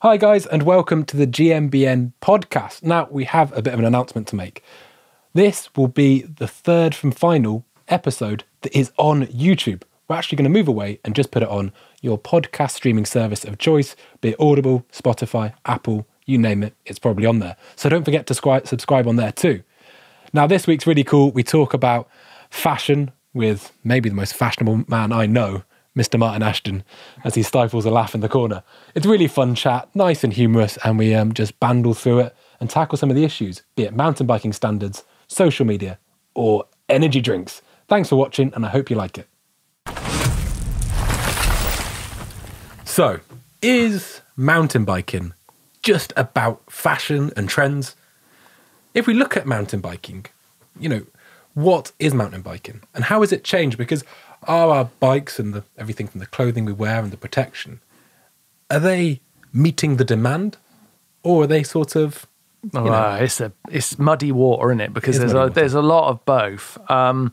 Hi, guys, and welcome to the GMBN podcast. Now, we have a bit of an announcement to make. This will be the third from final episode that is on YouTube. We're actually going to move away and just put it on your podcast streaming service of choice, be it Audible, Spotify, Apple, you name it, it's probably on there. So don't forget to subscribe on there too. Now, this week's really cool. We talk about fashion with maybe the most fashionable man I know, Mr. Martyn Ashton, as he stifles a laugh in the corner. It's really fun chat, nice and humorous, and we um, just bandle through it and tackle some of the issues, be it mountain biking standards, social media, or energy drinks. Thanks for watching, and I hope you like it. So, is mountain biking just about fashion and trends? If we look at mountain biking, you know, what is mountain biking and how has it changed? Because are our bikes and the, everything from the clothing we wear and the protection, are they meeting the demand or are they sort of Oh, know. uh, it's a it's muddy water, isn't it? Because It there's a, water. there's a lot of both. Um,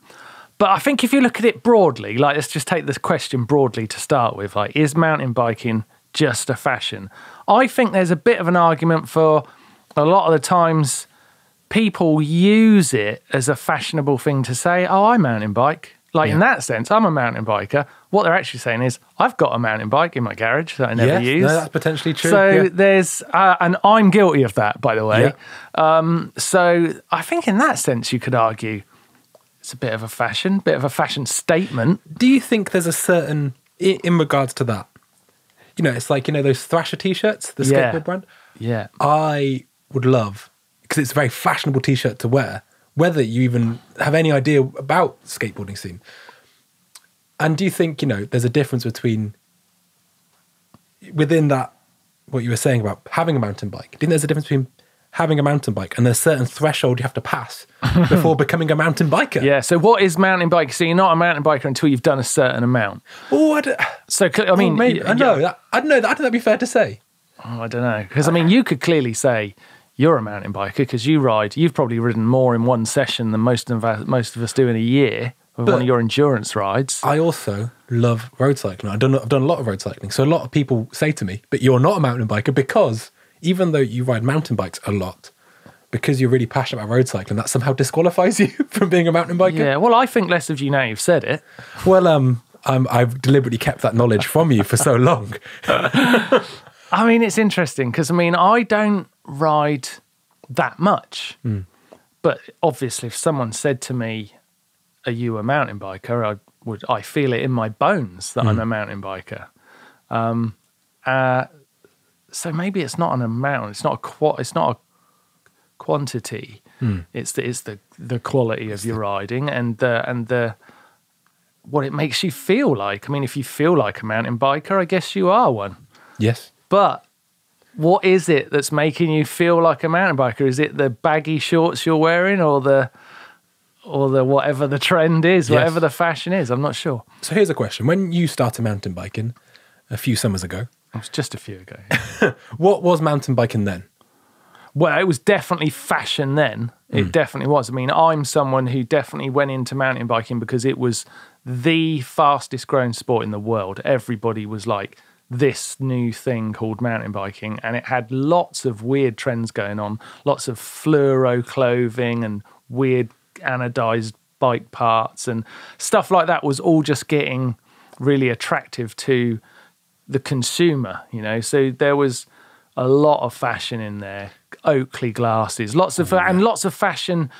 but I think if you look at it broadly, like let's just take this question broadly to start with, like is mountain biking just a fashion? I think there's a bit of an argument for a lot of the times people use it as a fashionable thing to say, "Oh, I mountain bike." Like in that sense, I'm a mountain biker. What they're actually saying is, I've got a mountain bike in my garage that I never Yes, use. no, that's potentially true. So yeah. there's, uh, and I'm guilty of that, by the way. Yeah. Um, so I think in that sense, you could argue it's a bit of a fashion, bit of a fashion statement. Do you think there's a certain in, regards to that? You know, it's like you know those Thrasher t-shirts, the Yeah. skateboard brand. Yeah. I would love because it's a very fashionable t-shirt to wear, whether you even have any idea about skateboarding scene. And do you think you know there's a difference between within that what you were saying about having a mountain bike? Do you think there's a difference between having a mountain bike and there's a certain threshold you have to pass before becoming a mountain biker? Yeah. So what is mountain bike? So you're not a mountain biker until you've done a certain amount. Oh, I, don't, So I mean, oh, maybe, I know that. I don't know. that- I think that'd be fair to say. Oh, I don't know because I mean, you could clearly say you're a mountain biker because you ride. You've probably ridden more in one session than most of us, most of us do in a year with one of your endurance rides. I also love road cycling. I've done I've done a lot of road cycling. So a lot of people say to me, "But you're not a mountain biker because even though you ride mountain bikes a lot, because you're really passionate about road cycling, that somehow disqualifies you from being a mountain biker." yeah. Well, I think less of you now you've said it. Well, um, I'm, I've deliberately kept that knowledge from you for so long. I mean, it's interesting because I mean, I don't ride that much, but obviously, if someone said to me, "Are you a mountain biker?" I would. I feel it in my bones that I'm a mountain biker. Um, uh, so maybe it's not an amount. It's not a qua- It's not a quantity. It's the it's the the quality of your riding and the and the what it makes you feel like. I mean, if you feel like a mountain biker, I guess you are one. Yes. But what is it that's making you feel like a mountain biker? Is it the baggy shorts you're wearing or the or the whatever the trend is, Yes. whatever the fashion is? I'm not sure. So here's a question: When you started mountain biking a few summers ago, It was just a few ago. what was mountain biking then? well, it was definitely fashion then. It hmm. definitely was. I mean, I'm someone who definitely went into mountain biking because it was the fastest growing sport in the world. Everybody was like this new thing called mountain biking, and it had lots of weird trends going on, lots of fluoro clothing and weird anodized bike parts and stuff like that was all just getting really attractive to the consumer, you know. So there was a lot of fashion in there, Oakley glasses, lots of mm-hmm, and lots of fashion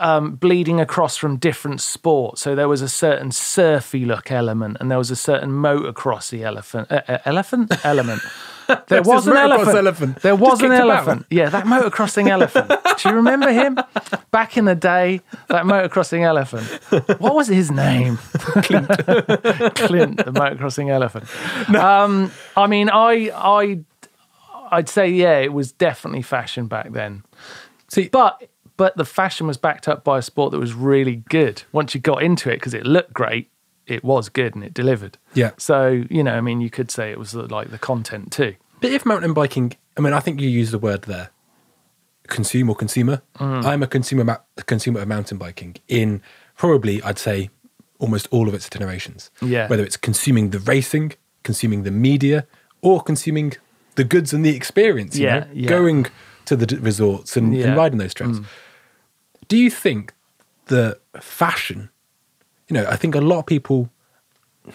um, bleeding across from different sports. So there was a certain surfy look element, and there was a certain motocrossy elephant uh, uh, elephant element. There was an elephant. elephant. There Just was an kicked about. elephant. Yeah, that motocrossing elephant. Do you remember him? Back in the day, that motocrossing elephant. What was his name? Clint. Clint, the motocrossing elephant. Um, I mean, I, I, I'd say yeah, it was definitely fashion back then. See, But but the fashion was backed up by a sport that was really good. Once you got into it, because it looked great, it was good and it delivered. Yeah. So you know, I mean, you could say it was like the content too. But if mountain biking, I mean, I think you use the word there, consume or consumer. Mm. I'm a consumer, ma- consumer of mountain biking in probably, I'd say, almost all of its iterations. Yeah. Whether it's consuming the racing, consuming the media, or consuming the goods and the experience. You Yeah, know, yeah. going to the d- resorts and, and Yeah. Mm. riding those trails. Do you think the fashion? You know, I think a lot of people.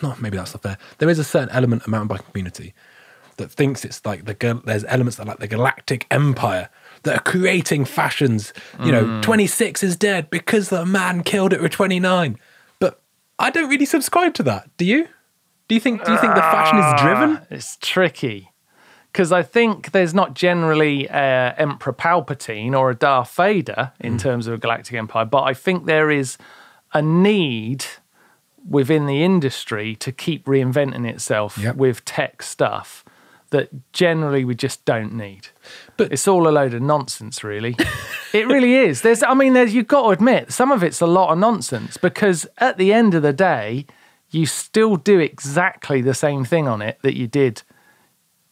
No, maybe that's not fair. There is a certain element of mountain biking community that thinks it's like the there's elements that are like the galactic empire that are creating fashions. You Mm. know, 26 is dead because the man killed it with 29. But I don't really subscribe to that. Do you? Do you think? Do you think the fashion is driven? Ah, It's tricky because I think there's not generally uh, Emperor Palpatine or a Darth Vader in Hmm. terms of a galactic empire, but I think there is a need within the industry to keep reinventing itself Yep. with tech stuff that generally we just don't need. But- it's all a load of nonsense, really. it really is. There's, I mean, there's, you've got to admit, some of it's a lot of nonsense because at the end of the day, you still do exactly the same thing on it that you did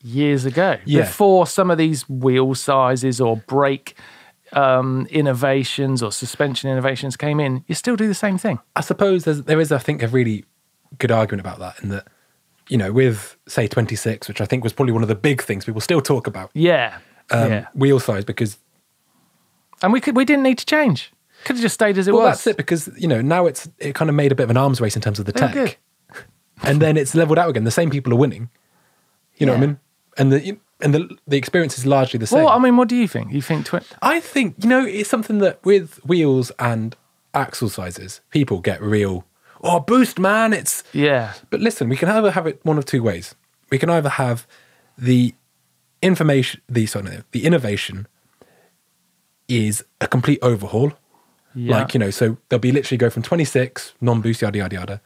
years ago Yeah. before some of these wheel sizes or brake um, innovations or suspension innovations came in. You still do the same thing. I suppose there's, there is, I think, a really good argument about that in that, you know, with say 26, which I think was probably one of the big things people still talk about, Yeah, um, yeah. wheel size, because And we could, we didn't need to change. Could have just stayed as it well, was. that's it. Because you know now it's it kind of made a bit of an arms race in terms of the tech, and then it's leveled out again. The same people are winning. You know what I mean? And the and the the experience is largely the same. Well, I mean, what do you think? You think twi- I think you know it's something that with wheels and axle sizes, people get real. Oh, boost, man! It's Yeah, But listen, we can either have it one of two ways. We can either have the information, the sorry, no, the innovation is a complete overhaul. yeah. Like, you know, so they'll be literally go from 26, non boost, yada, yada, yada,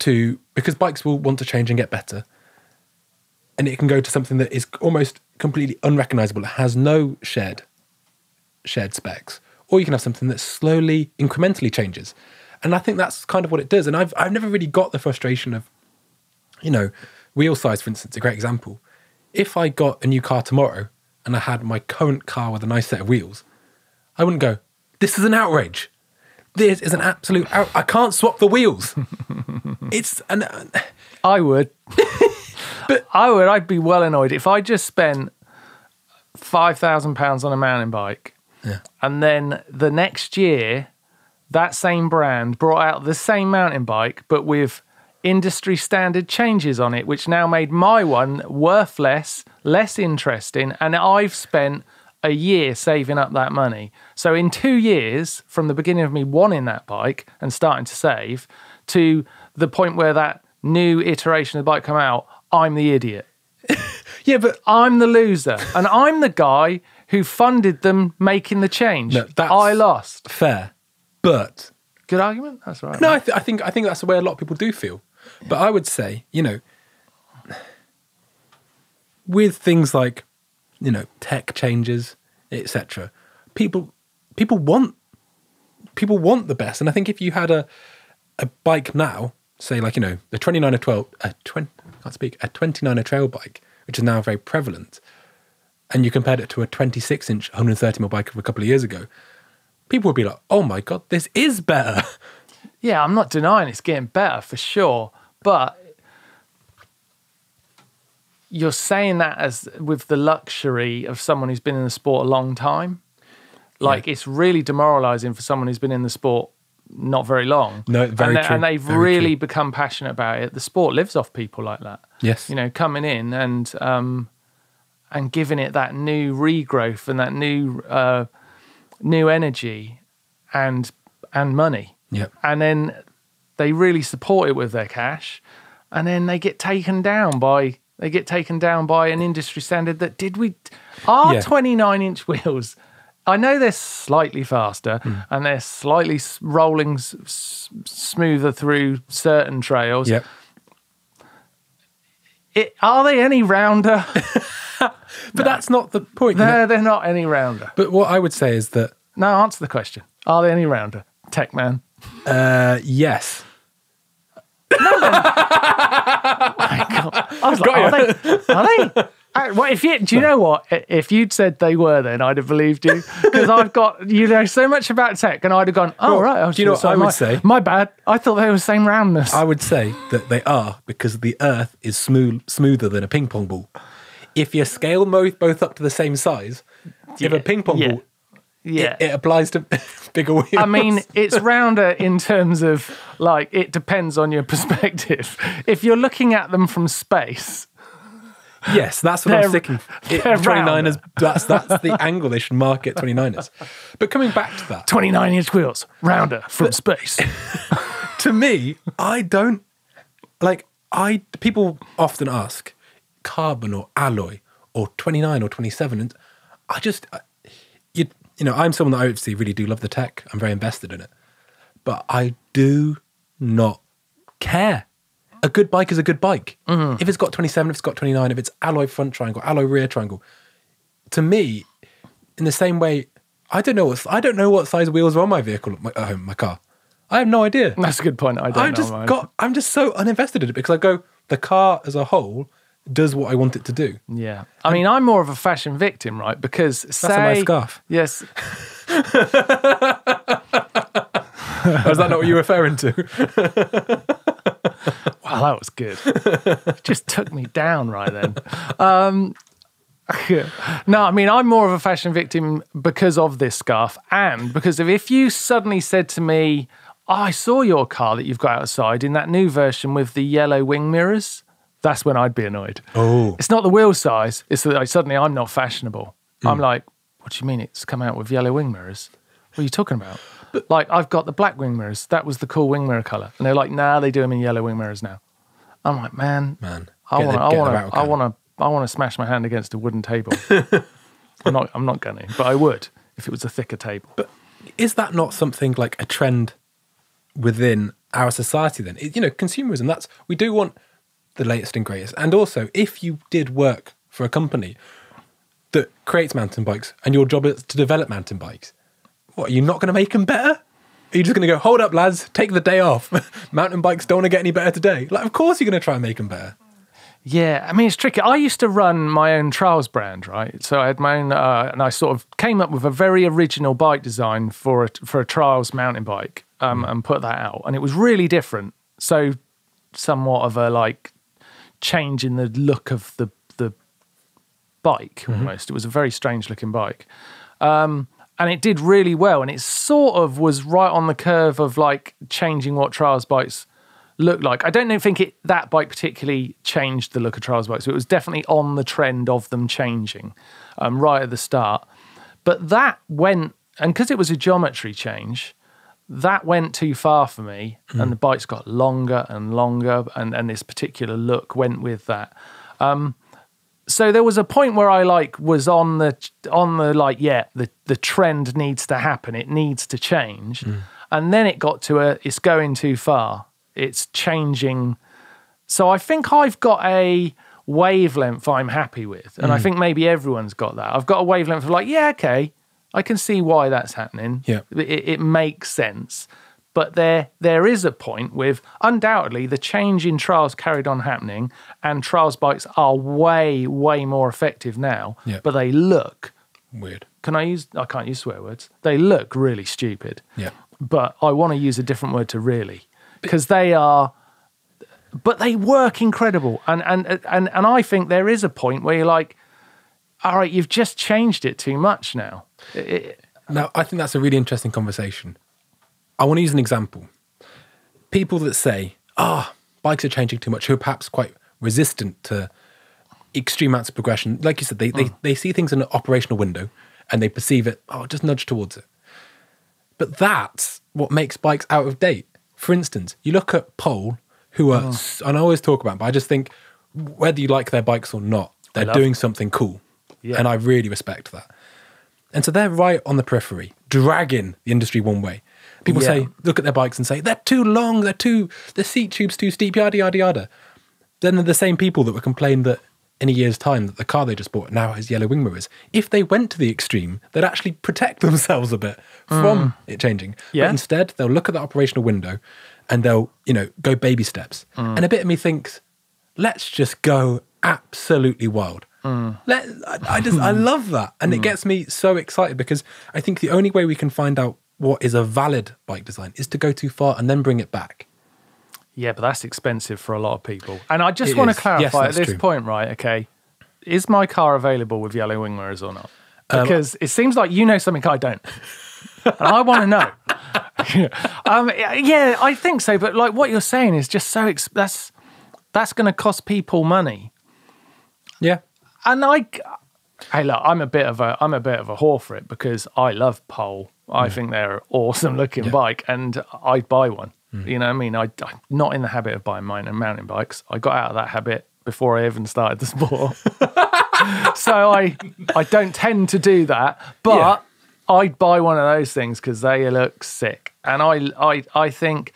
to because bikes will want to change and get better. And it can go to something that is almost completely unrecognizable. It has no shared shared specs. Or you can have something that slowly, incrementally changes. And I think that's kind of what it does. And I've I've never really got the frustration of, you know, wheel size, for instance, a great example. If I got a new car tomorrow and I had my current car with a nice set of wheels, I wouldn't go, this is an outrage. This is an absolute out. I can't swap the wheels. it's an uh, I would. but I would. I'd be well annoyed if I just spent five thousand pounds on a mountain bike, Yeah. and then the next year, that same brand brought out the same mountain bike, but with industry standard changes on it, which now made my one worth less, less interesting, and I've spent a year saving up that money. So in two years, from the beginning of me wanting that bike and starting to save, to the point where that new iteration of the bike come out, I'm the idiot. yeah, but I'm the loser, and I'm the guy who funded them making the change. No, I lost. fair. But Good argument. That's right. No, I, th- I think I think that's the way a lot of people do feel. But I would say, you know, with things like, you know, tech changes, etc. People people want people want the best, and I think if you had a a bike now, say like you know the twenty nine or twelve, a twenty I can't speak a twenty nine trail bike, which is now very prevalent, and you compared it to a twenty six inch one hundred thirty mil bike of a couple of years ago, people would be like, oh my god, this is better. Yeah, I'm not denying it's getting better for sure, but you're saying that as with the luxury of someone who's been in the sport a long time. Like it's really demoralizing for someone who's been in the sport not very long. No, very and, true, and they've very really true. become passionate about it. The sport lives off people like that. Yes. you know, coming in and um, and giving it that new regrowth and that new uh, new energy and and money. Yep. And then they really support it with their cash, and then they get taken down by they get taken down by an industry standard that did we our Yeah. 29 inch wheels. I know they're slightly faster Hmm. and they're slightly rolling s- smoother through certain trails. Yep. It, are they any rounder? But that's not the point. you know. no, they're not any rounder. But what I would say is that No, answer the question. Are they any rounder? Tech man. uh, yes, I was like, are they? Are they? Well, if you do, you know what? If you'd said they were, then I'd have believed you because I've got you know so much about tech, and I'd have gone, oh Well, right. was do you know what I would my, say? My bad. I thought they were the same roundness. I would say that they are because the Earth is smooth, smoother than a ping pong ball. if you scale both both up to the same size, if a ping pong yeah. ball, Yeah. it, it applies to bigger wheels. I mean, it's rounder in terms of like it depends on your perspective. If you're looking at them from space, yes, that's what I'm they're- sticking. It, they're 29ers, that's that's the angle they should market 29ers. But coming back to that, 29 inch wheels, rounder from space. to me, I don't like. I people often ask carbon or alloy or 29 or 27, and I just you you know I'm someone that I obviously really do love the tech. I'm very invested in it, but I do not care. A good bike is a good bike. If it's got 27, if it's got 29, if it's alloy front triangle, alloy rear triangle, to me, in the same way, I don't know what I don't know what size wheels are on my vehicle, my, uh, my car. I have no idea. That's a good point. I don't I know. just mine. got. I'm just so uninvested in it because I go. The car as a whole does what I want it to do. Yeah. I mean, I'm more of a fashion victim, right? Because say. a nice scarf. Yes. Is that not what you're referring to? Wow, that was good. Just took me down right then. Um, no, I mean, I'm more of a fashion victim because of this scarf and because of if you suddenly said to me, oh, I saw your car that you've got outside in that new version with the yellow wing mirrors, that's when I'd be annoyed. Oh, It's not the wheel size, it's that I, suddenly I'm not fashionable. I'm like, what do you mean it's come out with yellow wing mirrors? What are you talking about? Like, I've got the black wing mirrors. That was the cool wing mirror color. And they're like, nah, they do them in yellow wing mirrors now. I'm like, man, man. I want to, I want to, I want to, I want to smash my hand against a wooden table. I'm not, I'm not going to, but I would if it was a thicker table. But is that not something like a trend within our society? Then It- you know, consumerism. That's we do want the latest and greatest. And also, if you did work for a company that creates mountain bikes, and your job is to develop mountain bikes, what are you not going to make them better? Are you just going to go, hold up, lads, take the day off? mountain bikes don't want to get any better today. Like, of course you're going to try and make them better. Yeah, I mean it's tricky. I used to run my own trials brand, right? So I had my own, uh, and I sort of came up with a very original bike design for a for a trials mountain bike, um, and put that out, and it was really different. So somewhat of a like change in the look of the the bike almost. It was a very strange looking bike. Um, and it did really well, and it sort of was right on the curve of like changing what trials bikes look like. I don't think it that bike particularly changed the look of trials bikes. But it was definitely on the trend of them changing um, right at the start. But that went, and because it was a geometry change, that went too far for me, and the bikes got longer and longer, and and this particular look went with that. Um, so there was a point where I like was on the on the like yeah the the trend needs to happen. It needs to change. Mm. And then it got to a it's going too far. It's changing. So I think I've got a wavelength I'm happy with. And I mm. think maybe everyone's got that. I've got a wavelength of like yeah okay I can see why that's happening. Yeah. it, it makes sense but there there is a point with undoubtedly the change in trials carried on happening and trials bikes are way way more effective now Yeah. but they look Weird. can i use i can't use swear words they look really stupid Yeah. but i want to use a different word to really because they are but they work incredible and and and and i think there is a point where you're like all right you've just changed it too much now It- Now, I think that's a really interesting conversation. I want to use an example. People that say, ah, bikes are changing too much, who are perhaps quite resistant to extreme amounts of progression. Like you said, they, they, they see things in an operational window and they perceive it, oh, just nudge towards it. But that's what makes bikes out of date. For instance, you look at Pole, who are, s- and I always talk about, them, but I just think whether you like their bikes or not, they're doing something cool. Yeah. And I really respect that. And so they're right on the periphery, dragging the industry one way. People Yeah. say, look at their bikes and say, they're too long, they're too, the seat tube's too steep, yada, yada, yada. Then they're the same people that would complain that in a year's time that the car they just bought now has yellow wing mirrors. If they went to the extreme, they'd actually protect themselves a bit from mm. it changing. Yeah. But instead, they'll look at the operational window and they'll, you know, go baby steps. Mm. And a bit of me thinks, let's just go absolutely wild. Mm. Let, I, I just, I love that. And it gets me so excited because I think the only way we can find out what is a valid bike design is to go too far and then bring it back. Yeah, but that's expensive for a lot of people. And I just It want to clarify Yes, at this true. point, right? Okay. is my car available with yellow wing mirrors or not? Um, Because it seems like you know something I don't, and I want to know. um, yeah, I think so. But like what you're saying is just so that's that's going to cost people money. Yeah. And I, hey, look, I'm a bit of a I'm a bit of a whore for it because I love pole. I think they're an awesome looking bike, and I'd buy one. Mm. You know what I mean? I, I'm not in the habit of buying mine and mountain bikes. I got out of that habit before I even started the sport. so I I don't tend to do that, but Yeah. I'd buy one of those things because they look sick. And I I I think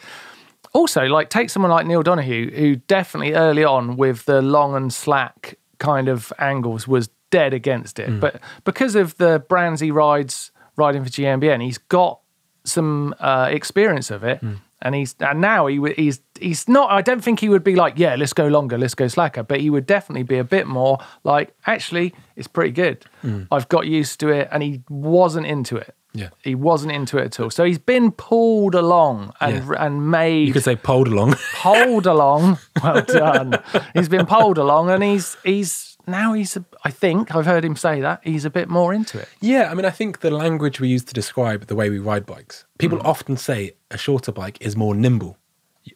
also like take someone like Neil Donohue, who definitely early on with the long and slack kind of angles was dead against it. Mm. But because of the brands he rides riding for GMBN, he's got some uh, experience of it. And he's and now he would- he's he's not. I don't think he would be like, yeah, let's go longer, let's go slacker. But he would definitely be a bit more like, actually, it's pretty good. I've got used to it, and he wasn't into it. Yeah. he wasn't into it at all. So he's been pulled along and and made You could say poled along. pulled along. Well done. he's been pulled along, and he's he's now he's. A, I think I've heard him say that he's a bit more into it. Yeah, I mean, I think the language we use to describe the way we ride bikes, people mm. often say a shorter bike is more nimble.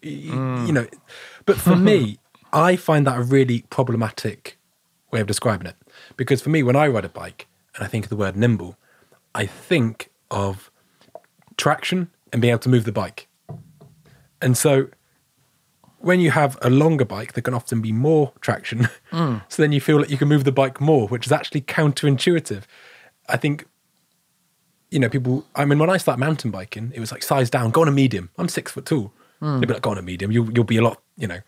Y- You know, but for me, I find that a really problematic way of describing it. Because for me, when I ride a bike and I think of the word nimble, I think of traction and being able to move the bike. And so when you have a longer bike, there can often be more traction. So then you feel like you can move the bike more, which is actually counterintuitive. I think, you know, people, I mean, when I started mountain biking, it was like size down, go on a medium. I'm six foot tall. Hmm. They'd be like, go on a medium, you'll, you'll be a lot, you know.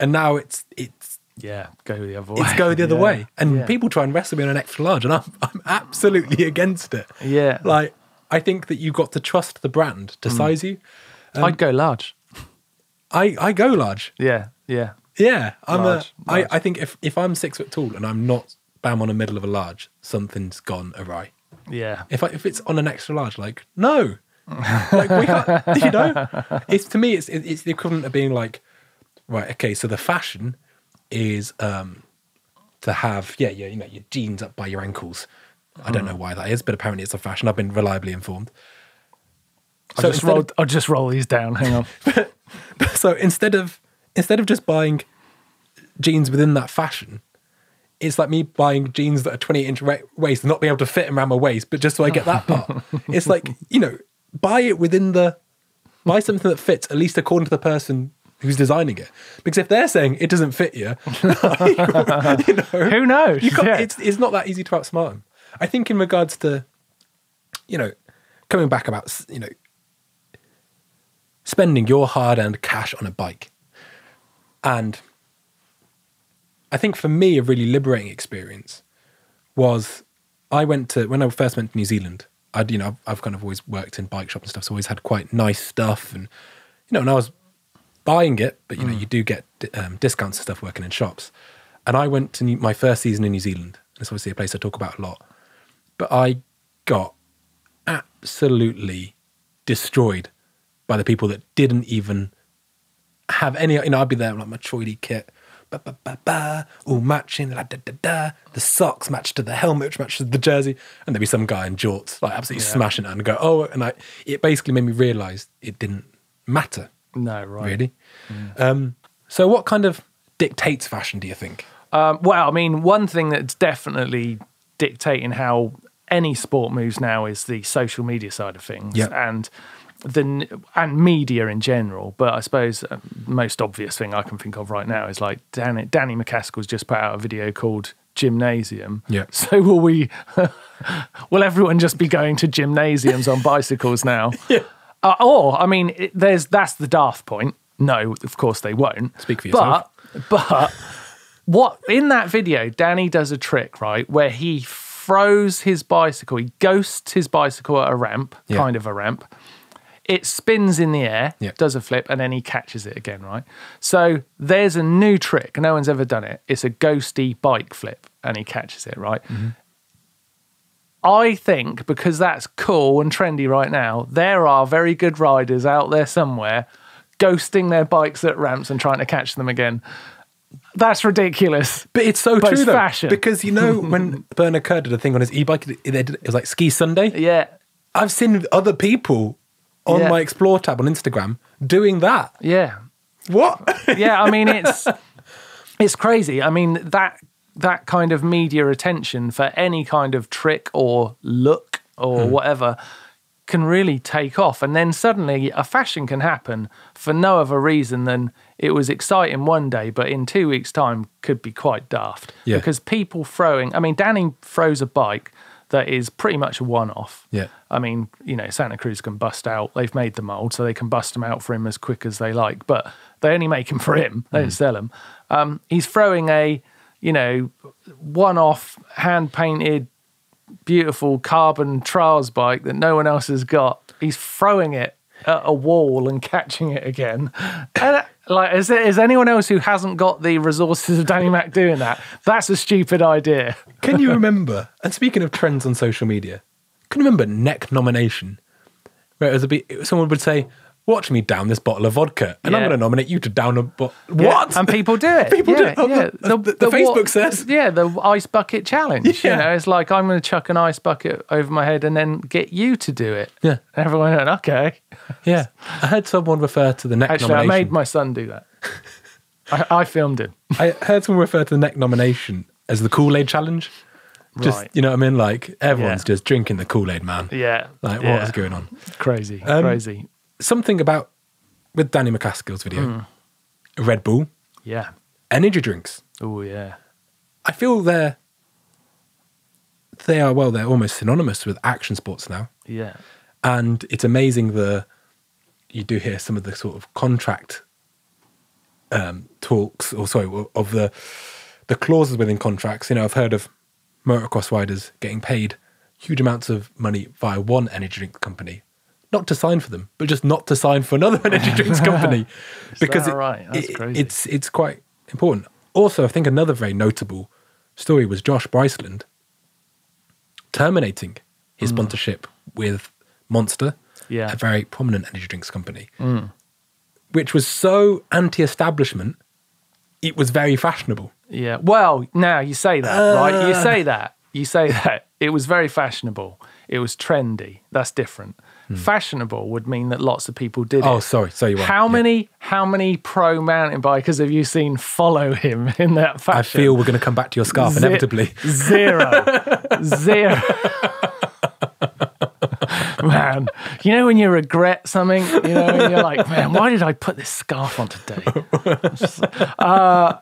And now it's, it's, Yeah, go the other way. it's go the other Yeah. way. And Yeah. people try and wrestle me on an extra large, and I'm, I'm absolutely against it. Yeah. Like, I think that you've got to trust the brand to hmm. size you. I'd um, go large. I, I go large. Yeah, yeah. Yeah, I'm Large, a. large. I, I think if if I'm six foot tall and I'm not bam on the middle of a large, something's gone awry. Yeah. If I, if it's on an extra large, like no, like we can't. You know, it's to me, it's it's the equivalent of being like, right, okay, so the fashion is um to have yeah yeah you know your jeans up by your ankles. I don't know why that is, but apparently it's a fashion. I've been reliably informed. I'll just instead of- I'll just roll these down. Hang on. so instead of instead of just buying jeans within that fashion it's like me buying jeans that are 20 inch wa- waist and not being able to fit around my waist but just so i get that part it's like you know buy it within the buy something that fits at least according to the person who's designing it because if they're saying it doesn't fit you, you know Who knows? you can't, Yeah. it's, it's not that easy to outsmart them. I think in regards to, you know, coming back about, you know, spending your hard-earned cash on a bike. And I think for me, a really liberating experience was I went to, when I first went to New Zealand, I'd, you know, I've, I've kind of always worked in bike shops and stuff, so always had quite nice stuff. And, you know, and I was buying it, but, you know, you do get um, discounts and stuff working in shops. And I went to New- my first season in New Zealand. It's obviously a place I talk about a lot. But I got absolutely destroyed by the people that didn't even have any. You know, I'd be there with like my Troy kit, ba ba ba ba, all matching, la da da da. The socks match to the helmet, which matches the jersey, and there'd be some guy in jorts, like absolutely smashing it, and go, oh, and I. It basically made me realise it didn't matter No, right. really. Um, so, what kind of dictates fashion? Do you think? Um, well, I mean, one thing that's definitely dictating how any sport moves now is the social media side of things, Yeah. and the and media in general. But I suppose uh, most obvious thing I can think of right now is like Danny, Danny MacAskill's just put out a video called Gymnasium. Yeah. So will we? will everyone just be going to gymnasiums on bicycles now? Yeah. Uh, or, I mean, it, there's that's the daft point. No, of course they won't. Speak for yourself. But, but what in that video, Danny does a trick right where he throws his bicycle, he ghosts his bicycle at a ramp, Yeah. kind of a ramp. It spins in the air, Yeah. does a flip, and then he catches it again, right? So there's a new trick. No one's ever done it. It's a ghosty bike flip, and he catches it, right? Mm-hmm. I think because that's cool and trendy right now, there are very good riders out there somewhere ghosting their bikes at ramps and trying to catch them again. That's ridiculous. But it's so But true it's though, fashion. because you know when Bernard Kerr did a thing on his e-bike, it, it, it was like Ski Sunday. Yeah. I've seen other people on Yeah. my Explore tab on Instagram doing that. Yeah. What? yeah, I mean it's it's crazy. I mean that that kind of media attention for any kind of trick or look or hmm. whatever can really take off and then suddenly a fashion can happen for no other reason than it was exciting one day but in 2 weeks time could be quite daft Yeah. because people throwing I mean Danny throws a bike that is pretty much a one off. Yeah. I mean, you know, Santa Cruz can bust out. They've made the mold, so they can bust them out for him as quick as they like. But they only make them for him. They don't sell them. Um, he's throwing a, you know, one-off hand painted, beautiful carbon trials bike that no one else has got. He's throwing it at a wall and catching it again. And like, is there is anyone else who hasn't got the resources of Danny Mac doing that? That's a stupid idea. Can you remember? And speaking of trends on social media, can you remember neck nomination? Where it was a bit, someone would say, "Watch me down this bottle of vodka," and I'm going to nominate you to down a bottle. Yeah, What? And people do it. People do it. Oh, Yeah. the- the- the Facebook says. Yeah, the ice bucket challenge. Yeah. You know, it's like I'm going to chuck an ice bucket over my head and then get you to do it. Yeah. And everyone went, okay. yeah, I heard someone refer to the neck Actually, I made my son do that. I, I filmed him. I heard someone refer to the neck nomination as the Kool Aid challenge. Just Right. you know what I mean? Like everyone's Yeah. just drinking the Kool Aid, man. Yeah. Like yeah. what is going on? Crazy. Um, crazy. Something about with Danny MacAskill's video, Hmm. Red Bull, Yeah. energy drinks. Oh, yeah. I feel they're they are well, they're almost synonymous with action sports now. Yeah. And it's amazing the you do hear some of the sort of contract um, talks, or sorry, of the the clauses within contracts. You know, I've heard of motocross riders getting paid huge amounts of money via one energy drink company, not to sign for them, but just not to sign for another energy drinks company, because that right? That's crazy. it's it's quite important. Also, I think another very notable story was Josh Bryceland terminating his mm. sponsorship with Monster. Yeah. A very prominent energy drinks company, mm. which was so anti-establishment. It was very fashionable. Yeah. Well, now you say that, right? You uh. say that. You say that. It was very fashionable. It was trendy. That's different. Fashionable would mean that lots of people did. Oh, it. sorry, so you. How Yeah. many how many pro mountain bikers have you seen follow him in that fashion? I feel we're going to come back to your scarf Ze- inevitably. Zero. Zero. man, you know when you regret something, you know, and you're like, man, why did I put this scarf on today? Just uh,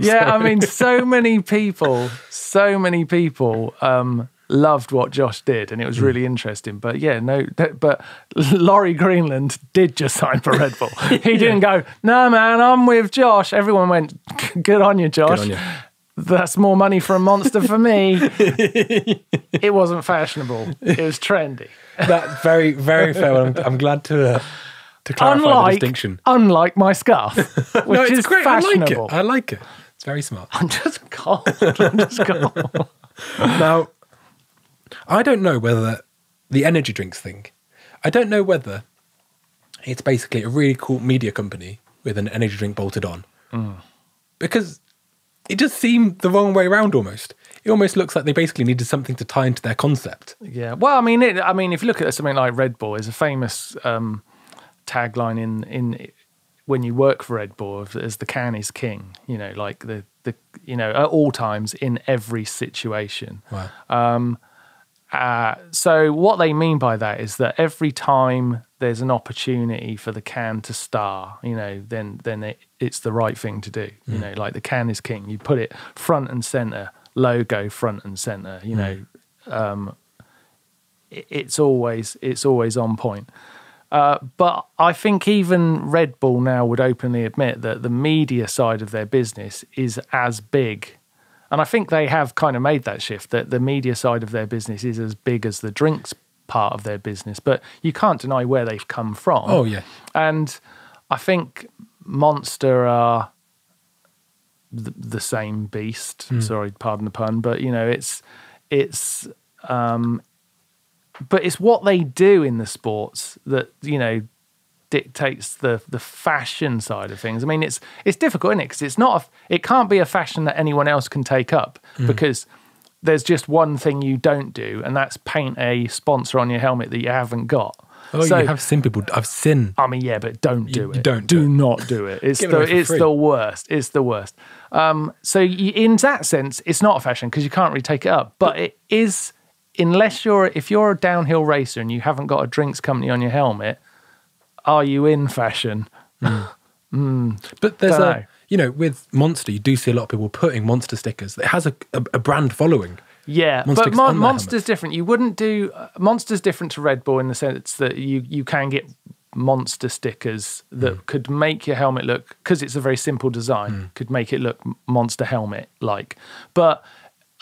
yeah, I mean, so many people, so many people um, loved what Josh did, and it was really interesting. But yeah, no, that, but Laurie Greenland did just sign for Red Bull. He didn't go, no, man, I'm with Josh. Everyone went, good on you, Josh. on you. That's more money for a monster for me. it wasn't fashionable. It was trendy. That's very, very fair. I'm, I'm glad to uh, to clarify the distinction. unlike my scarf, which No, it's is great. I like it. fashionable. I like it. It's very smart. I'm just cold. I'm just cold. now, I don't know whether the energy drinks thing, I don't know whether it's basically a really cool media company with an energy drink bolted on. Because it just seemed the wrong way around almost. It almost looks like they basically needed something to tie into their concept. Yeah. Well, I mean, it, I mean, if you look at something like Red Bull, is a famous um, tagline in in when you work for Red Bull as the can is king. You know, like the the you know at all times in every situation. Wow. Uh, so what they mean by that is that every time there's an opportunity for the can to star, you know, then then it, it's the right thing to do. You know, like the can is king. You put it front and center, logo front and center. You know, um, it, it's always it's always on point. Uh, but I think even Red Bull now would openly admit that the media side of their business is as big. And I think they have kind of made that shift that the media side of their business is as big as the drinks part of their business. But you can't deny where they've come from. Oh, yeah. And I think Monster are the, the same beast. Sorry, pardon the pun, but you know, it's it's um but it's what they do in the sports that, you know, dictates the the fashion side of things. I mean, it's it's difficult, isn't it? Because it's not a, it can't be a fashion that anyone else can take up Mm. because there's just one thing you don't do, and that's paint a sponsor on your helmet that you haven't got. Oh, so, you have seen people. I've seen. I mean, yeah, but don't do You it. don't do do it. not do it. It's it the it's free. the worst. It's the worst. Um, so y in that sense, it's not a fashion because you can't really take it up. But it is, unless you're if you're a downhill racer and you haven't got a drinks company on your helmet, are you in fashion? But there's Dunno. a, you know, with Monster, you do see a lot of people putting Monster stickers. It has a, a, a brand following. Yeah, Monster but Mon- Monster's different. You wouldn't do uh, Monster's different to Red Bull in the sense that you you can get Monster stickers that Hmm. could make your helmet look because it's a very simple design. Could make it look Monster helmet like, but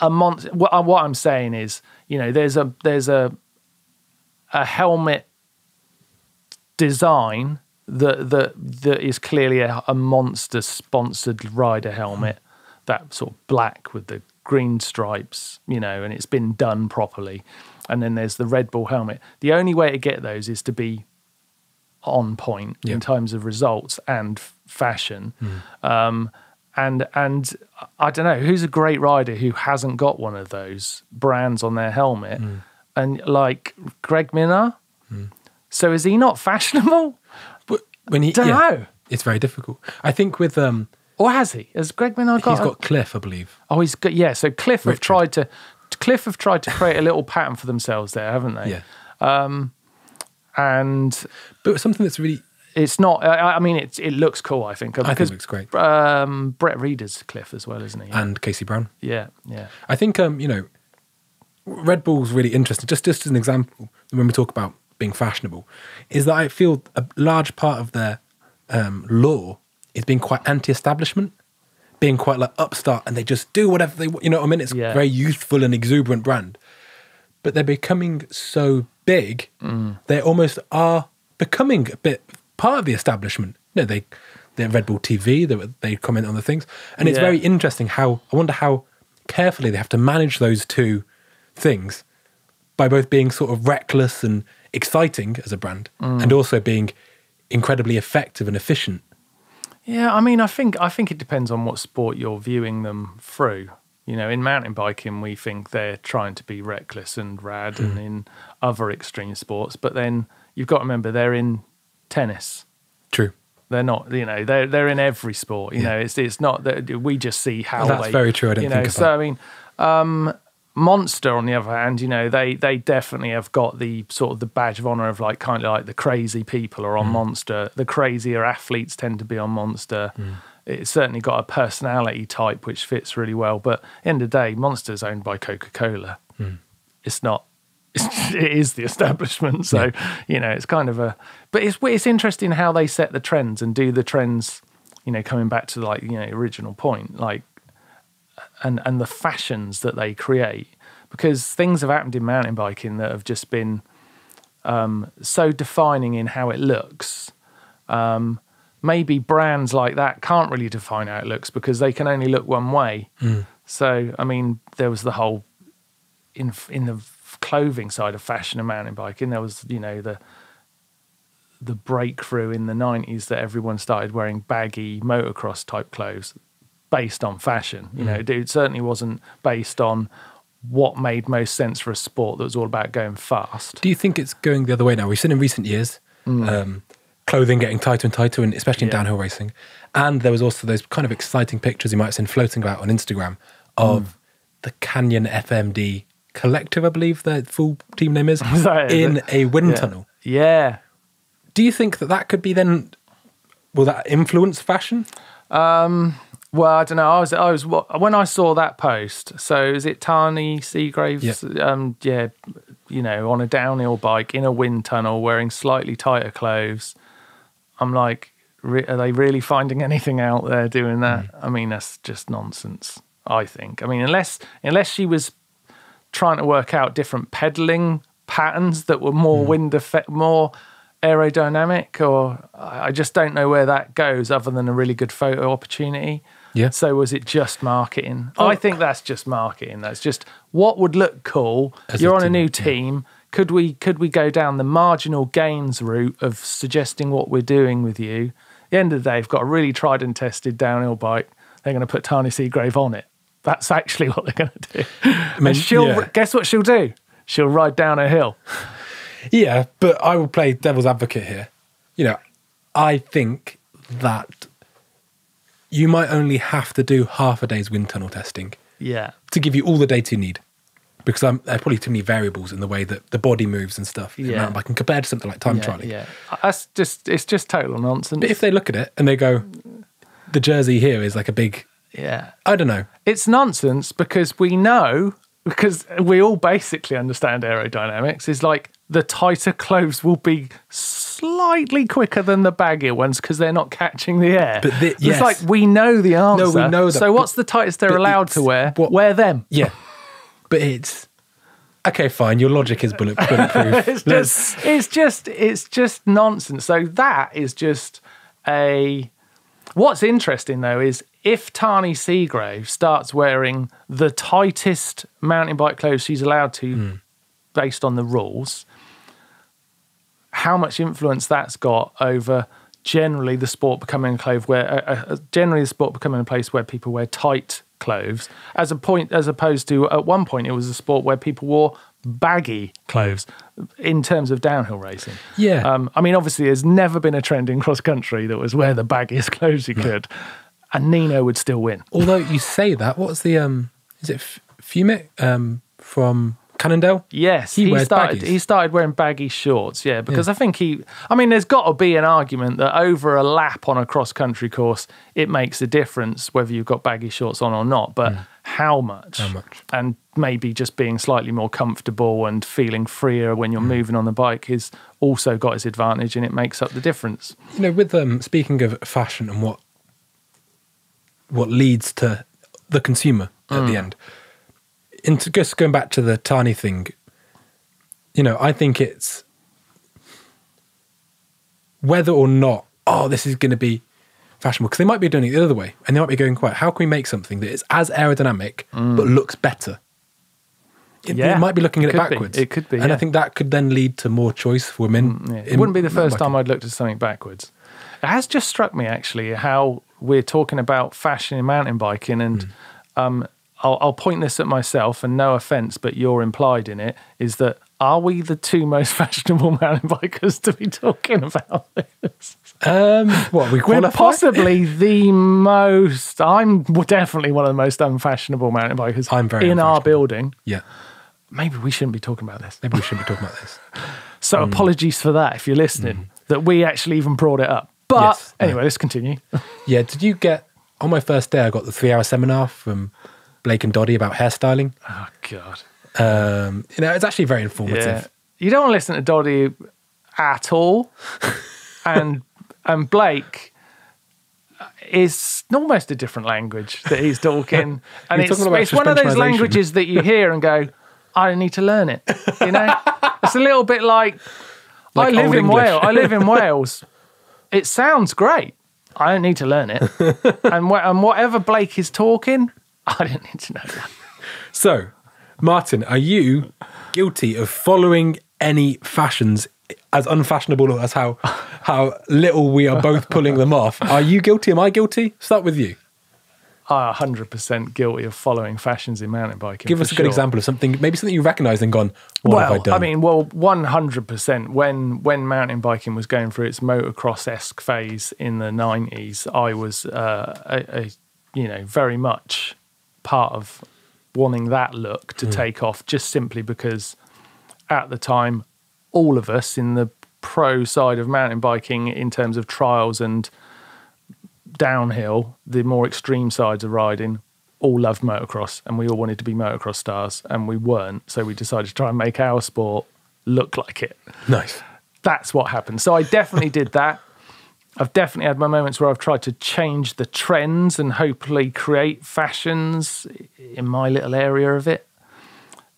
a monster. What, what I'm saying is, you know, there's a there's a a helmet design that that that is clearly a, a monster sponsored rider helmet that sort of black with the green stripes you know and it's been done properly. And then there's the red bull helmet. The only way to get those is to be on point Yeah. in terms of results and fashion. Hmm. Um and and i don't know who's a great rider who hasn't got one of those brands on their helmet? Hmm. And like greg minnaar hmm. So is he not fashionable But when he, Don't know. it's very difficult. I think with um, Or has he? Has Greg Minnaar got? He's got Clif, I believe. oh, he's got. Yeah. So Clif have tried to. Clif have tried to create a little pattern for themselves there, haven't they? Yeah, Um, And but something that's really, it's not. I, I mean, it it looks cool. I think I think because it looks great. um, Brett Rheeder's Clif as well, isn't he? And Casey Brown. yeah. Yeah. I think um, you know, Red Bull's really interesting. Just just as an example, when we talk about being fashionable, is that I feel a large part of their um, lore is being quite anti-establishment, being quite like upstart, and they just do whatever they want. You know what I mean? It's Yeah. a very youthful and exuberant brand, but they're becoming so big, Mm. they almost are becoming a bit part of the establishment. No, they they're Red Bull TV. They they comment on the things, and it's Yeah. very interesting how I wonder how carefully they have to manage those two things by both being sort of reckless and exciting as a brand, Mm. and also being incredibly effective and efficient. Yeah, I mean, I think I think it depends on what sport you're viewing them through. You know, in mountain biking, we think they're trying to be reckless and rad, and in other extreme sports. But then you've got to remember they're in tennis. True. They're not, you know, they're they're in every sport. You Yeah. know, it's it's not that we just see how That's they. very true. I didn't you know, think so that. I mean, um, Monster on the other hand, you know, they they definitely have got the sort of the badge of honor of like kind of like the crazy people are Mm. on Monster. The crazier athletes tend to be on Monster. Mm. It's certainly got a personality type which fits really well. But at the end of the day, Monster's owned by Coca Cola. Mm. It's not. It's, it is the establishment, so you know it's kind of a. But it's it's interesting how they set the trends and do the trends. You know, coming back to like you know original point, like and and the fashions that they create because things have happened in mountain biking that have just been um, so defining in how it looks. Um, maybe brands like that can't really define how it looks because they can only look one way. So I mean, there was the whole in in the clothing side of fashion and mountain biking. There was you know the the breakthrough in the 90s that everyone started wearing baggy motocross type clothes based on fashion. You know, it, it certainly wasn't based on what made most sense for a sport that was all about going fast. Do you think it's going the other way now? We've seen in recent years um, clothing getting tighter and tighter, and especially in Mm. Yeah. downhill racing. And there was also those kind of exciting pictures you might have seen floating about on Instagram of Mm. the Canyon FMD Collective, I believe their full team name is, Is that it? in a wind Yeah. tunnel. Yeah. Do you think that that could be then? Will that influence fashion? Well, I don't know. I was, I was when I saw that post. So is it Tahnée Seagraves? Um, yeah, you know, on a downhill bike in a wind tunnel, wearing slightly tighter clothes. I'm like, re- are they really finding anything out there doing that? I mean, that's just nonsense. I think. I mean, unless unless she was trying to work out different pedaling patterns that were more wind effect, more aerodynamic, or I just don't know where that goes, other than a really good photo opportunity. Yeah. So was it just marketing? Oh. I think that's just marketing. That's just what would look cool. As You're a on a team, new yeah. team. could we could we go down the marginal gains route of suggesting what we're doing with you? At the end of the day, they've got a really tried and tested downhill bike. They're going to put Tahnée Seagrave on it. That's actually what they're going to do. I mean, and she'll yeah. guess what she'll do? She'll ride down a hill. Yeah, but I will play devil's advocate here. You know, I think that you might only have to do half a day's wind tunnel testing Yeah. to give you all the data you need. Because I'm, there are probably too many variables in the way that the body moves and stuff Yeah. mountain biking compared to something like time yeah, trialing. yeah. That's just it's just total nonsense. But if they look at it and they go, the jersey here is like a big, yeah. I don't know. It's nonsense because we know because we all basically understand aerodynamics is like the tighter clothes will be slightly quicker than the baggier ones because they're not catching the air. But the- it's like we know the answer. No, we know that, So but- what's the tightest they're allowed to wear? what- wear them. Yeah. but it's, okay, fine. Your logic is bullet, bulletproof. It's just it's just it's just nonsense. So that is just a what's interesting though is if Tahnée Seagrave starts wearing the tightest mountain bike clothes she's allowed to hmm. based on the rules, how much influence that's got over generally the sport becoming a clothes where uh, uh, generally the sport becoming a place where people wear tight clothes as a point as opposed to at one point it was a sport where people wore baggy clothes in terms of downhill racing Yeah. um, i mean obviously there's never been a trend in cross country that was wear the baggiest clothes you could and nino would still win Although you say that, what's the, um, is it F- Fumic um, from Cannondale? Yes, He he, started. baggies. He started wearing baggy shorts. Yeah, because I think he. I mean, there's got to be an argument that over a lap on a cross country course, it makes a difference whether you've got baggy shorts on or not. But how much? Hmm. How much? And maybe just being slightly more comfortable and feeling freer when Hmm. you're moving on the bike has also got its advantage, and it makes up the difference. You know, with um, speaking of fashion and what what leads to the consumer at Mm. the end, into just going back to the Tahnée thing, you know, I think it's whether or not, oh, this is going to be fashionable, because they might be doing it the other way, and they might be going quite, how can we make something that is as aerodynamic but looks better? It, Mm. Yeah, it might be looking at it it could be. backwards. It could be, and I think that could then lead to more choice for women. Yeah, it wouldn't be the first time I'd looked at something backwards. It has just struck me actually how we're talking about fashion in mountain biking, and Hmm. um, I'll, I'll point this at myself, and no offense, but you're implied in it is that are we the two most fashionable mountain bikers to be talking about this? Um, what we We're possibly the most. I'm definitely one of the most unfashionable mountain bikers I'm very in our building. Yeah, Maybe we shouldn't be talking about this. maybe we shouldn't be talking about this. So Hmm. apologies for that if you're listening, that we actually even brought it up. But Yes, no. anyway, let's continue. Yeah, did you get on my first day? I got the three-hour seminar from Blake and Doddy about hairstyling. oh God, Um, you know, it's actually very yeah. informative. You don't want to listen to Doddy at all, and and Blake is almost a different language that he's talking, and it's, it's one of those languages that you hear and go, I don't need to learn it. You know, it's a little bit like, Like I live in. Wales. I live in Wales. It sounds great. I don't need to learn it, and wha- and whatever Blake is talking, I don't need to know that. So, Martyn, are you guilty of following any fashions as unfashionable as how how little we are both pulling them off? Are you guilty? Am I guilty? Start with you. I'm 100% guilty of following fashions in mountain biking. Give us a good example of something, maybe something you recognise and gone. What well, have I done? I mean, well, 100%. When when mountain biking was going through its motocross esque phase in the 90s, I was, uh, a, a, you know, very much part of wanting that look to hmm. take off just simply because at the time, all of us in the pro side of mountain biking, in terms of trials and downhill, the more extreme sides of riding, all loved motocross and we all wanted to be motocross stars and we weren't. So we decided to try and make our sport look like it. nice. That's what happened. So I definitely did that. I've definitely had my moments where I've tried to change the trends and hopefully create fashions in my little area of it.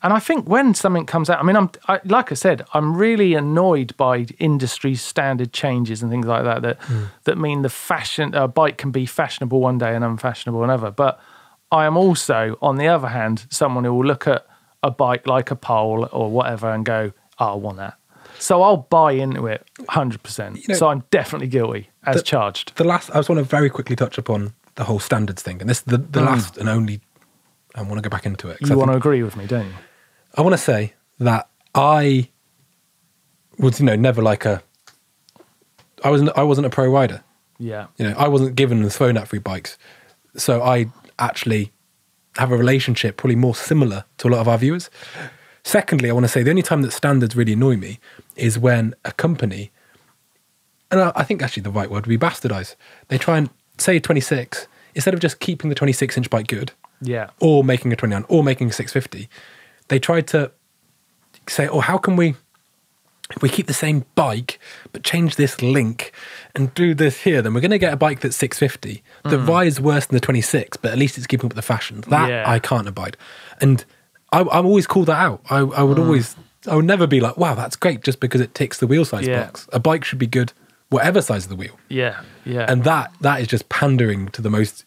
And I think when something comes out, I mean, I'm I, like I said, I'm really annoyed by industry standard changes and things like that that hmm. that mean the fashion a bike can be fashionable one day and unfashionable another. But I am also, on the other hand, someone who will look at a bike like a pole or whatever and go, oh, I want that. So I'll buy into it 100%. know- so I'm definitely guilty as The- charged. The last, I just want to very quickly touch upon the whole standards thing, and this the the mm. last and only. I want to go back into it. I You want to agree with me, don't you? I want to say that I was, you know, never like a. I wasn't. I wasn't a pro rider. Yeah. You know, I wasn't given and thrown at free bikes, so I actually have a relationship probably more similar to a lot of our viewers. Secondly, I want to say the only time that standards really annoy me is when a company, and I, I think actually the right word would be bastardize. They try and say 26 instead of just keeping the 26 inch bike good, Yeah. or making a 29 or making a 650 they tried to say oh how can we if we keep the same bike but change this link and do this here then we're going to get a bike that's 650 The hmm. that rides worse than the 26 but at least it's keeping up with the fashion that Yeah. i can't abide and I, i've always called that out i, I would always i would never be like wow that's great just because it ticks the wheel size Yeah. box a bike should be good whatever size of the wheel Yeah. Yeah. and that that is just pandering to the most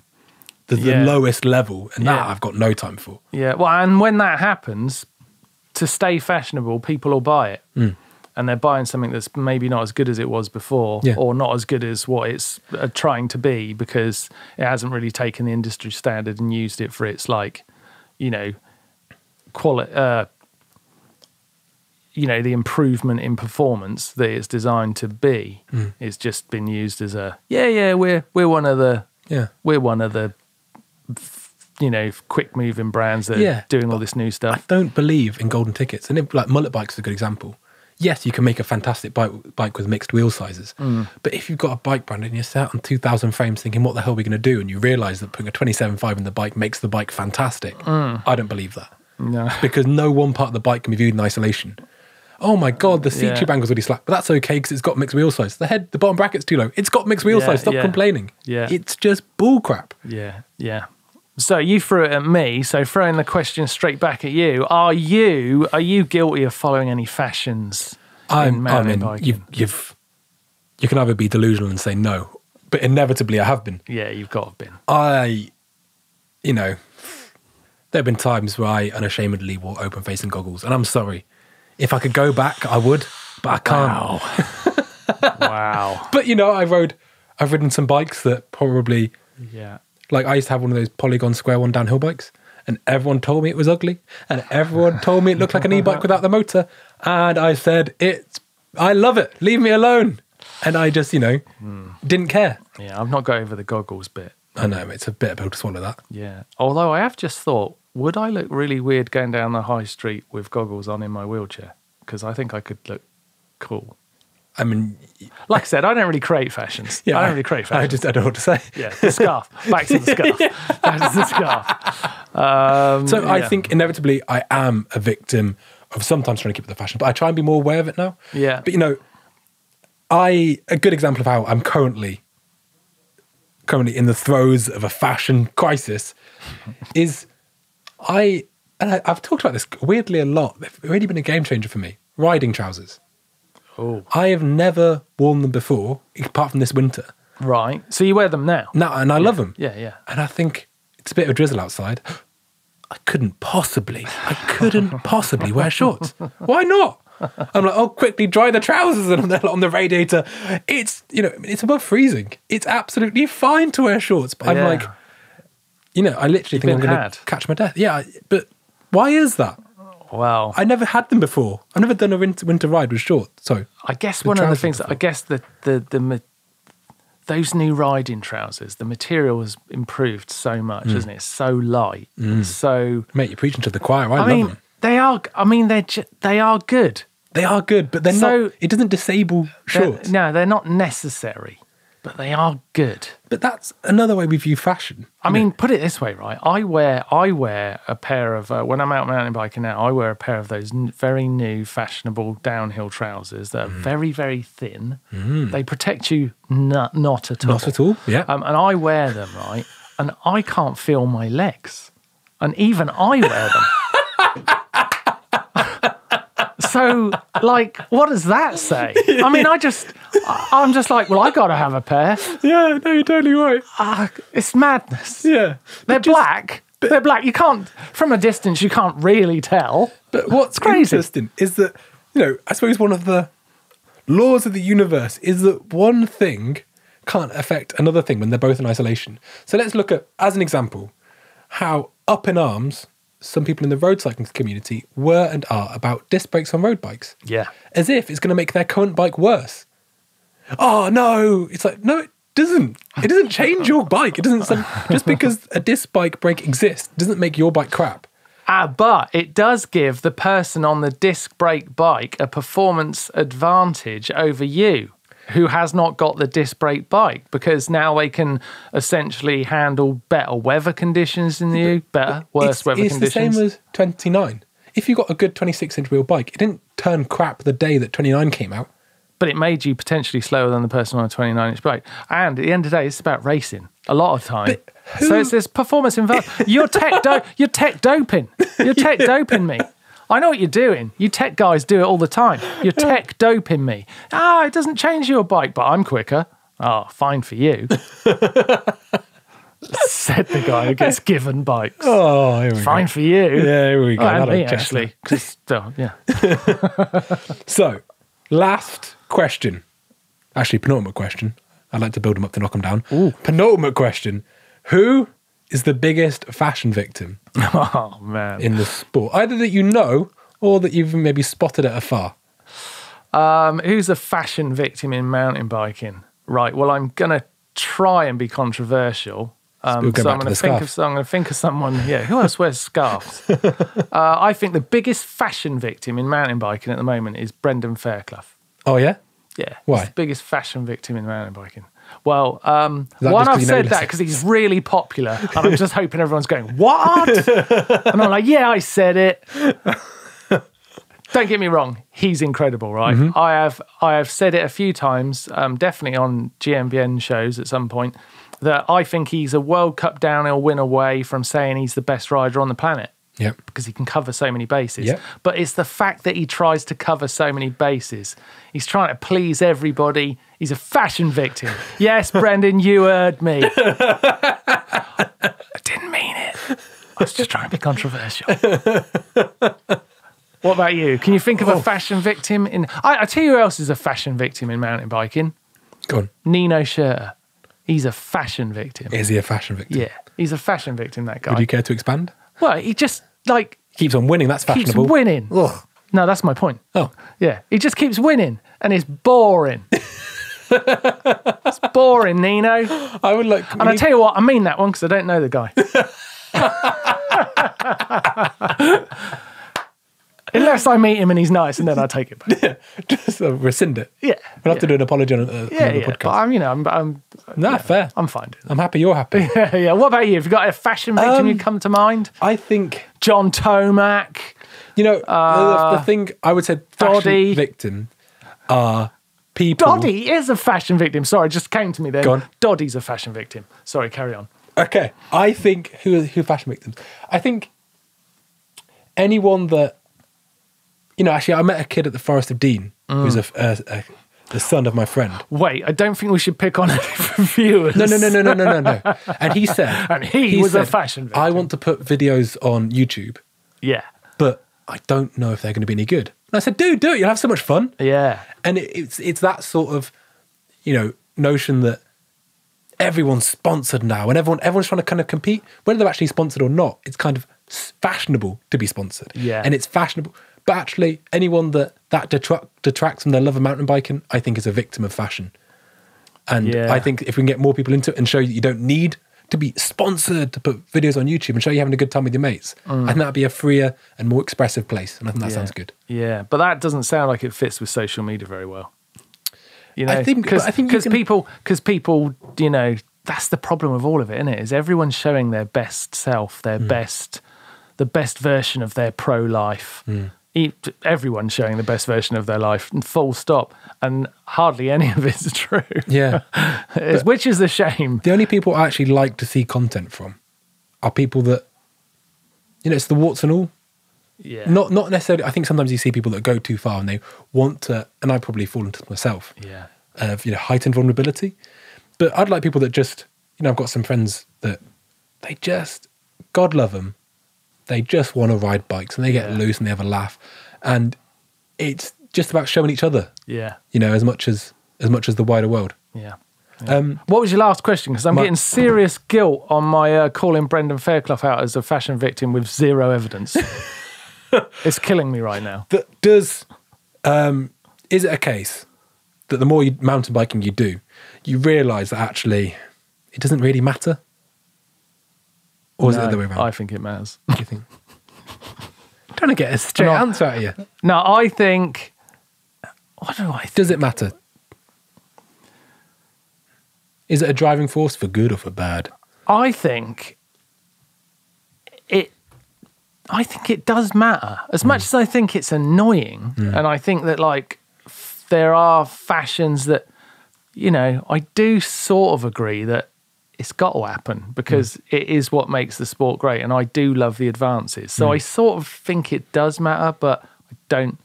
the, the Yeah. lowest level and that Yeah. i've got no time for Yeah, well, and when that happens, to stay fashionable, people will buy it. And they're buying something that's maybe not as good as it was before, Yeah. or not as good as what it's uh, trying to be because it hasn't really taken the industry standard and used it for its, like, you know, quality, uh, you know, the improvement in performance that it's designed to be. Hmm. It's just been used as a, yeah, yeah, we're, we're one of the, yeah we're one of the you know quick moving brands that Yeah, are doing all this new stuff. I don't believe in golden tickets, and if, like mullet bikes is a good example. Yes, you can make a fantastic bike bike with mixed wheel sizes, hmm. but if you've got a bike brand and you're sat on two thousand frames thinking, "What the hell are we going to do?" and you realise that putting a twenty seven five in the bike makes the bike fantastic, hmm. I don't believe that no because no one part of the bike can be viewed in isolation. Oh my god, the seat Yeah. tube angle's really slack, but that's okay because it's got mixed wheel size. The head, the bottom bracket's too low. It's got mixed wheel Yeah, size. Stop yeah. complaining. Yeah. it's just bull crap. yeah yeah so you threw it at me so throwing the question straight back at you are you are you guilty of following any fashions in I'm, I mean, you've, you've, you can either be delusional and say no, but inevitably I have been. yeah you've got to have been I, you know, there have been times where I unashamedly wore open facing goggles, and I'm sorry. If I could go back, I would, but I can't. wow. But you know, I rode, I've ridden some bikes that probably, yeah. like I used to have one of those Polygon Square One downhill bikes, and everyone told me it was ugly, and everyone told me it looked like an e-bike without the motor, and I said it's, I love it, leave me alone, and I just, you know, hmm. didn't care. yeah i've not got over the goggles bit. I know it's a bit of a pill to swallow that. yeah. Although i have just thought would i look really weird going down the high street with goggles on in my wheelchair because i think i could look cool I mean, Like I said, I don't really create fashions. Yeah, I don't really create fashions. I just I don't know what to say. yeah, the scarf. Back to the scarf. Back to the scarf. Um, So I think inevitably I am a victim of sometimes trying to keep up the fashion, but I try and be more aware of it now. Yeah. But you know, I a good example of how I'm currently currently in the throes of a fashion crisis is I and I, I've talked about this weirdly a lot. They've really been a game changer for me. Riding trousers. Oh, I have never worn them before, apart from this winter. right. So you wear them now? Now, and I love them. Yeah, yeah. And I think it's a bit of a drizzle outside. I couldn't possibly, I couldn't possibly wear shorts. Why not? I'm like, oh, quickly dry the trousers and on the, on the radiator. It's, you know, it's above freezing. It's absolutely fine to wear shorts. But I'm Yeah. like, you know, I literally think I'm going to catch my death. Yeah, but why is that? Wow. I never had them before. I've never done a winter, winter ride with shorts. So, I guess one of the things that I guess the the the those new riding trousers, the material has improved so much, Mm. hasn't it? It's so light, and so mate, you're preaching to the choir. I, I love mean, them. they are. I mean, they're they are good. They are good, but they're So- not, it doesn't disable They're- shorts. no, they're not necessary, but they are good. But that's another way we view fashion. I mean, put it this way, right? I wear I wear a pair of uh, when I'm out mountain biking now. I wear a pair of those n- very new fashionable downhill trousers that are Mm. very very thin. They protect you not not at all. Not at all. Yeah. Um, and I wear them right, and I can't feel my legs, and even I wear them. so, like, what does that say? I mean, I just, I'm just like, well, I got to have a pair. yeah, no, you're totally right. Ah, it's madness. Yeah. They're black. But, They're black. You can't, from a distance, you can't really tell. But what's crazy. is that you know, I suppose one of the laws of the universe is that one thing can't affect another thing when they're both in isolation. So let's look at, as an example, how up in arms some people in the road cycling community were and are about disc brakes on road bikes, Yeah. as if it's going to make their current bike worse. Oh no! It's like no, it doesn't. It doesn't change your bike. It doesn't. Some, just because a disc bike brake exists doesn't make your bike crap. Ah, but it does give the person on the disc brake bike a performance advantage over you who has not got the disc brake bike because now they can essentially handle better weather conditions than you, better, worse it's, weather it's conditions. the same as 29. If you got a good 26 inch wheel bike, it didn't turn crap the day that 29 came out. but it made you potentially slower than the person on a 29 inch bike. And at the end of the day, it's about racing a lot of time. But So it's this performance involved. You're tech, do- you're tech doping. You're tech doping me. I know what you're doing. You tech guys do it all the time. You're tech doping me. Ah, it doesn't change your bike, but I'm quicker. Oh, fine for you. Said the guy who gets given bikes. Oh, here we Fine for you. Yeah, here we go. Oh, and me, actually. 'cause- oh, yeah. So, last question. Actually, penultimate question. I'd like to build them up to knock them down. Penultimate question. Who is the biggest fashion victim Oh, man. in the sport? Either that you know or that you've maybe spotted at afar. Um, who's a fashion victim in mountain biking? Right. Well, I'm gonna try and be controversial. Um, so I'm gonna think scarf. of so I'm gonna think of someone. Yeah, who else wears scarves? uh, I think the biggest fashion victim in mountain biking at the moment is Brendan Fairclough. Oh, yeah? Yeah, Why? He's the biggest fashion victim in mountain biking. Well, um, one I've said that because he's really popular, and I'm just hoping everyone's going what, and I'm like, yeah, I said it. Don't get me wrong, he's incredible, right? Mm-hmm. I have I have said it a few times, um, definitely on GMBN shows at some point, that I think he's a World Cup downhill win away from saying he's the best rider on the planet Yep. because he can cover so many bases. Yep. But it's the fact that he tries to cover so many bases. He's trying to please everybody. He's a fashion victim. Yes, Brendan, you heard me. I didn't mean it. I was just trying to be controversial. what about you? Can you think of Oh. a fashion victim in? I, I tell you who else is a fashion victim in mountain biking. Go on. Nino Schurter. He's a fashion victim. Is he a fashion victim? Yeah, he's a fashion victim. That guy. Would you care to expand? Well, he just like Keeps on winning. That's keeps fashionable. winning. Ugh. No, that's my point. Oh, Yeah, he just keeps winning, and it's boring. it's boring, Nino. I would like. And I tell you what, I mean that one because I don't know the guy. Unless I meet him and he's nice, and then I take it back. Yeah, just uh, rescind it. Yeah, We'll have to do an apology on uh, yeah, another yeah. But. I'm, you know, I'm, I'm, Nah, fair. I'm fine. I'm happy you're happy. that. yeah. What about you? Have you got a fashion victim Um, you come to mind? I think John Tomac. you know the, the thing I would say fashion Uh, Doddy. victim are people. Doddy is a fashion victim. Sorry, just came to me there. Go on. Doddy's a fashion victim. Sorry, carry on. Okay, I think who who fashion victims? I think anyone that you know. Actually, I met a kid at the Forest of Dean who's a, a, a the son of my friend. Wait, I don't think we should pick on viewers. No, no, no, no, no, no, no, no. And he said, And he was a fashion victim. I want to put videos on YouTube, Yeah, but I don't know if they're going to be any good. And I said, dude, do it. You'll have so much fun. yeah, and it, it's it's that sort of you know notion that everyone's sponsored now and everyone everyone's trying to kind of compete whether they're actually sponsored or not it's kind of fashionable to be sponsored Yeah. and it's fashionable but actually anyone that that detract, detracts from their love of mountain biking i think is a victim of fashion and Yeah. i think if we can get more people into it and show you that you don't need to be sponsored to put videos on youtube and show you having a good time with your mates i think that'd be a freer and more expressive place and i think that Mm. yeah. sounds good Yeah, but that doesn't sound like it fits with social media very well. You know, I think- but I think because can- people, because people, you know, that's the problem with all of it, isn't it? Is everyone's showing their best self, their Hmm. best, the best version of their pro life. Hmm. E- Everyone's showing the best version of their life, and full stop. And hardly any of it's true. yeah It's- which is a shame. the only people I actually like to see content from are people that you know it's the warts and all Yeah. not not necessarily i think sometimes you see people that go too far and they want to and i probably fall into myself Yeah. of you know heightened vulnerability but i'd like people that just you know i've got some friends that they just god love them they just want to ride bikes and they get Yeah. loose and they have a laugh and it's just about showing each other, Yeah. you know, as much as as much as the wider world. Yeah. Um, What was your last question? Because I'm My- getting serious guilt on my uh, calling Brendan Fairclough out as a fashion victim with zero evidence. it's killing me right now. th- does um, is it a case that the more you, mountain biking you do, you realise that actually it doesn't really matter, or is it the other way around? I think it matters. What do you think? I'm trying to get a straight No. answer out of you. No, I think. What do I think? Does it matter? Is it a driving force for good or for bad? I think it. I think it does matter as hmm. much as I think it's annoying, hmm. and I think that like there are fashions that you know I do sort of agree that it's got to happen because hmm. it is what makes the sport great, and I do love the advances. So hmm. I sort of think it does matter, but I don't.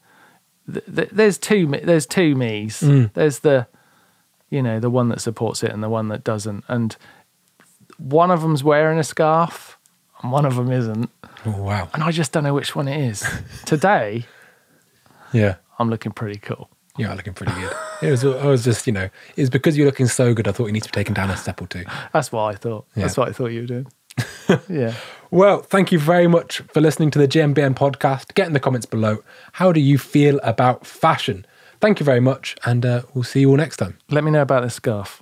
Th- th- there's two. There's two me's. Hmm. There's the you know, the one that supports it and the one that doesn't. And one of them's wearing a scarf and one of them isn't. Oh, wow. And I just don't know which one it is. Today, Yeah. I'm looking pretty cool. You are looking pretty good. It was, I was just, you know, it's because you're looking so good. I thought you need to be taken down a step or two. That's what I thought. That's what I thought you were doing. yeah. Well, thank you very much for listening to the GMBN podcast. Get in the comments below. How do you feel about fashion? Thank you very much, and uh, we'll see you all next time. Let me know about this scarf.